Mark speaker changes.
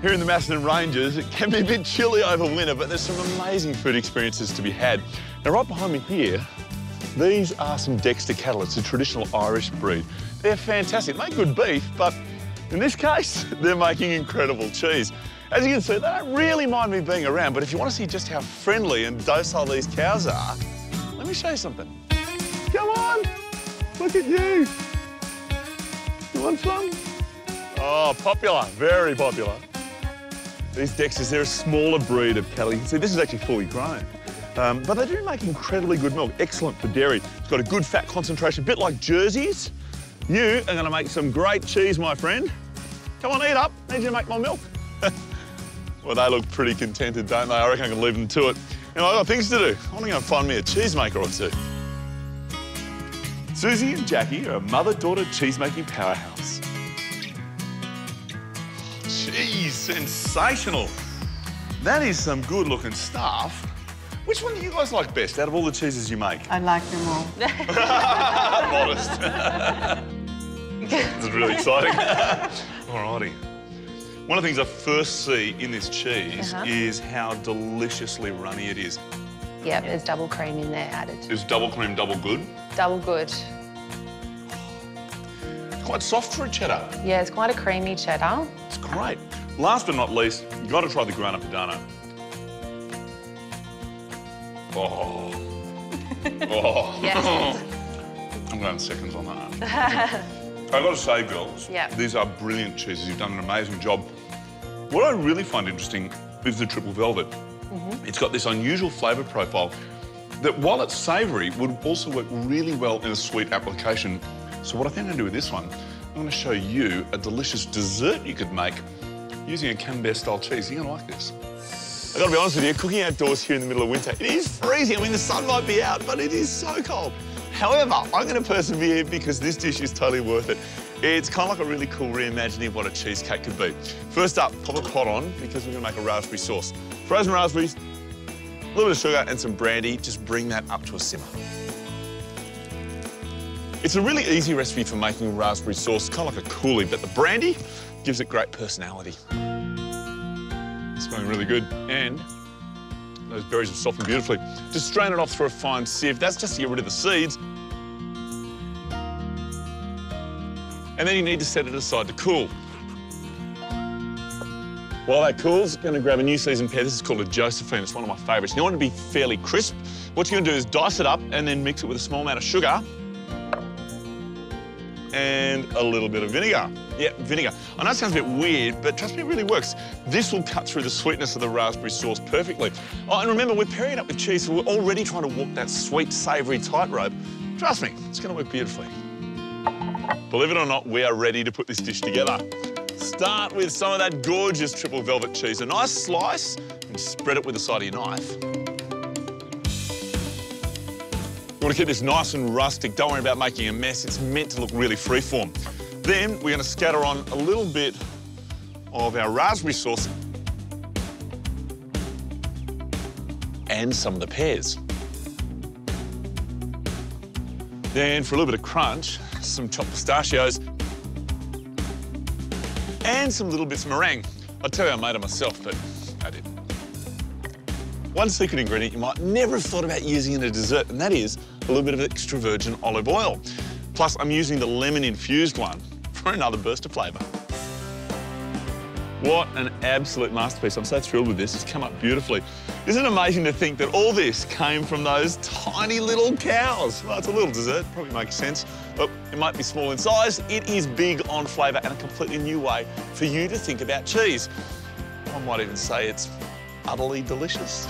Speaker 1: Here in the Macedon Ranges, it can be a bit chilly over winter, but there's some amazing food experiences to be had. Now, right behind me here, these are some Dexter cattle. It's a traditional Irish breed. They're fantastic. They make good beef, but in this case, they're making incredible cheese. As you can see, they don't really mind me being around, but if you want to see just how friendly and docile these cows are, let me show you something. Come on, look at you. You want some? Oh, popular, very popular. These Dexters, they're a smaller breed of cattle. You can see this is actually fully grown. Um, but they do make incredibly good milk, excellent for dairy. It's got a good fat concentration, a bit like Jerseys. You are gonna make some great cheese, my friend. Come on, eat up. Need you to make my milk. well, they look pretty contented, don't they? I reckon I can leave them to it. You know, I've got things to do. I want to go find me a cheesemaker or two. Susie and Jackie are a mother-daughter cheesemaking powerhouse. Cheese, sensational. That is some good-looking stuff. Which one do you guys like best out of all the cheeses you make?
Speaker 2: I like them all.
Speaker 1: Modest. this is really exciting. Alrighty. One of the things I first see in this cheese
Speaker 3: Uh-huh.
Speaker 1: is how deliciously runny it is.
Speaker 3: Yeah, there's double cream in there added.
Speaker 1: Is double cream double good?
Speaker 3: Double good.
Speaker 1: Quite soft for a cheddar.
Speaker 3: Yeah, it's quite a creamy cheddar.
Speaker 1: Great. Last but not least, you've got to try the Grana Padano. Oh. Oh.
Speaker 3: Yes.
Speaker 1: I'm going seconds on that. I've got to say, girls,
Speaker 3: Yeah.
Speaker 1: these are brilliant cheeses. You've done an amazing job. What I really find interesting is the triple velvet. Mm-hmm. It's got this unusual flavour profile that, while it's savoury, would also work really well in a sweet application. So what I think I'm going to do with this one, I'm going to show you a delicious dessert you could make using a Camembert-style cheese. You're going to like this. I've got to be honest with you, cooking outdoors here in the middle of winter, it is freezing. I mean, the sun might be out, but it is so cold. However, I'm going to persevere because this dish is totally worth it. It's kind of like a really cool reimagining of what a cheesecake could be. First up, pop a pot on because we're going to make a raspberry sauce. Frozen raspberries, a little bit of sugar and some brandy. Just bring that up to a simmer. It's a really easy recipe for making raspberry sauce, kind of like a coulis, but the brandy gives it great personality. It's Smelling really good. And those berries have softened beautifully. Just strain it off through a fine sieve. That's just to get rid of the seeds. And then you need to set it aside to cool. While that cools, I'm going to grab a new season pear. This is called a Josephine. It's one of my favourites. You want it to be fairly crisp. What you're going to do is dice it up and then mix it with a small amount of sugar and a little bit of vinegar. Yeah, vinegar. I know it sounds a bit weird, but trust me, it really works. This will cut through the sweetness of the raspberry sauce perfectly. Oh, and remember, we're pairing it up with cheese, so we're already trying to walk that sweet, savoury tightrope. Trust me, it's going to work beautifully. Believe it or not, we are ready to put this dish together. Start with some of that gorgeous triple velvet cheese, a nice slice, and spread it with the side of your knife. You want to keep this nice and rustic. Don't worry about making a mess. It's meant to look really freeform. Then we're going to scatter on a little bit of our raspberry sauce and some of the pears. Then for a little bit of crunch, some chopped pistachios and some little bits of meringue. I'll tell you I made it myself, but I didn't. One secret ingredient you might never have thought about using in a dessert, and that is a little bit of extra virgin olive oil. Plus, I'm using the lemon-infused one for another burst of flavour. What an absolute masterpiece. I'm so thrilled with this. It's come up beautifully. Isn't it amazing to think that all this came from those tiny little cows? Well, it's a little dessert, probably makes sense. But it might be small in size. It is big on flavour and a completely new way for you to think about cheese. I might even say it's utterly delicious.